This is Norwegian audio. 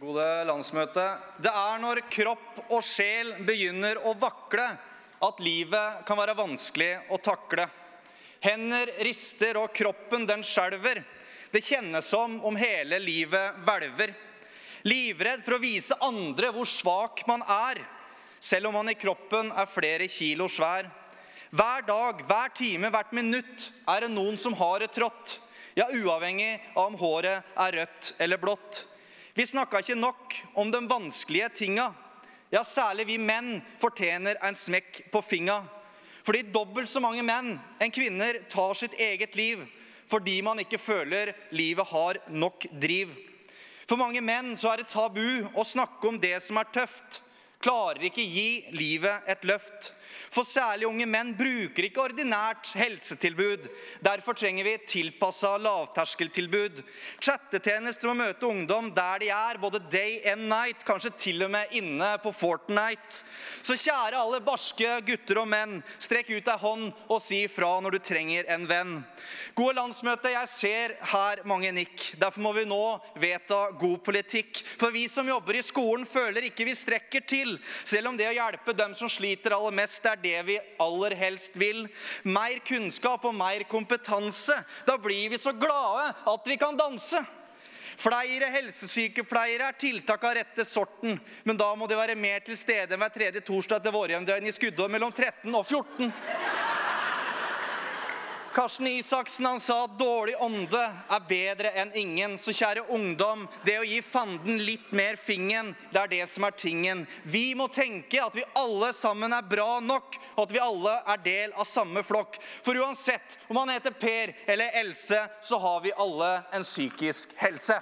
Gode landsmøte. Det er når kropp og sjel begynner å vakle, at livet kan være vanskelig å takle. Hender rister og kroppen den skjelver. Det kjennes som om hele livet hvelver. Livredd for å vise andre hvor svak man er, selv om man i kroppen er flere kilo svær. Hver dag, hver time, hvert minutt er det noen som har det trått. Ja, uavhengig av om håret er rødt eller blått. Vi snakka ikke nok om de vanskelige tinga. Ja, særlig vi menn fortjener en smekk på finga. Fordi dobbelt så mange menn enn kvinner tar sitt eget liv fordi man ikke føler livet har nok driv. For mange menn så er det tabu å snakke om det som er tøft. Klarer ikke gi livet et løft. For særlig unge menn bruker ikke ordinært helsetilbud. Derfor trenger vi tilpassa lavterskeltilbud. Chattetjenester må møte ungdom der de er, både day and night. Kanskje til og med inne på Fortnite. Så kjære alle barske gutter og menn, strekk ut ei hånd og si ifra når du trenger en venn. Gode landsmøte, jeg ser her mange nikk. Derfor må vi nå vedta god politikk. For vi som jobber i skolen, føler ikke vi strekker til. Selv om det å hjelpe dem som sliter aller mest, er det vi aller helst vil. Mer kunnskap og mer kompetanse. Da blir vi så glade at vi kan danse. Flere helsesykepleiere er tiltak av rette sorten, men da må de være mer til stede enn hver tredje torsdag etter vårjevndøgn i skuddår mellom 13 og 14. Karsten Isaksen han sa at dårlig ånde er bedre enn ingen. Så kjære ungdom, det å gi fanden litt mer fingen, det er det som er tingen. Vi må tenke at vi alle sammen er bra nok, og at vi alle er del av samme flokk. For uansett om man heter Per eller Else, så har vi alle en psykisk helse.